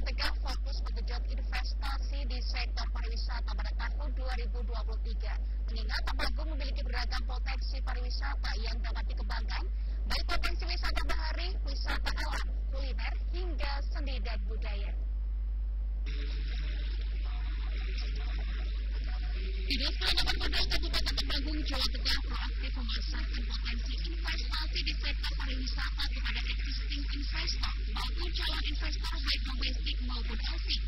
Tegak fokus mengejut investasi di sektor pariwisata pada tahun 2023. Mengingat Temanggung memiliki beragam potensi pariwisata yang dapat dikembangkan, baik potensi wisata bahari, wisata alam, kuliner, hingga seni dan budaya. Kabupaten Temanggung, Jawa Tengah proaktif memasarkan potensi investasi di sektor pariwisata kepada existing investor maupun calon investor baik domestik maupun asing.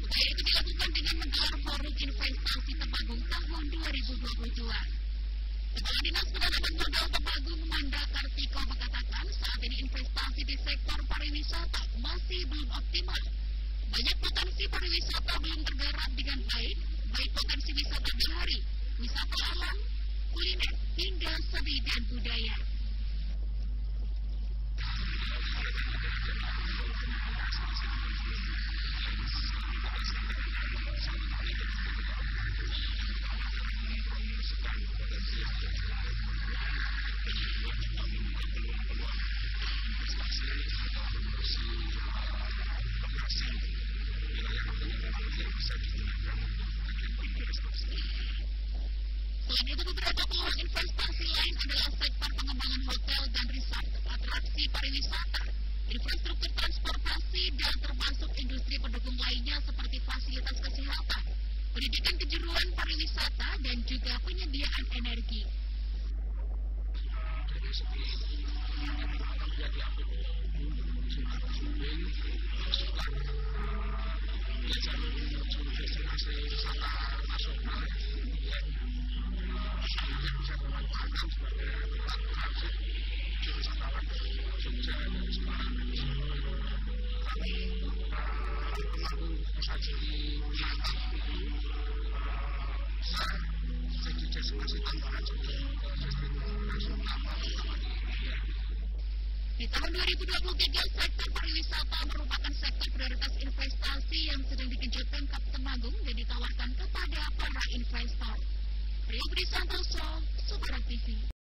Upaya itu dilakukan dengan menggelar forum investasi Temanggung tahun 2022. Kepala Dinas Peradaban Modal Temanggung Manda Kartiko mengatakan saat ini investasi di sektor pariwisata masih belum optimal. Banyak potensi pariwisata belum tergarap dengan baik, baik potensi wisata bahari, wisata alam, kuliner, hingga Selain itu beberapa peluang investasi lain adalah sektor pengembangan hotel dan resort, atraksi pariwisata, infrastruktur transportasi, dan termasuk industri pendukung lainnya seperti fasilitas kesehatan, pendidikan kejuruan pariwisata, dan juga penyediaan energi. Di tahun 2023, sektor pariwisata merupakan sektor prioritas investasi yang sedang dikejut Pemkap Temanggung dan ditawarkan kepada para investor. Rio Bri Santoso, Suara TV.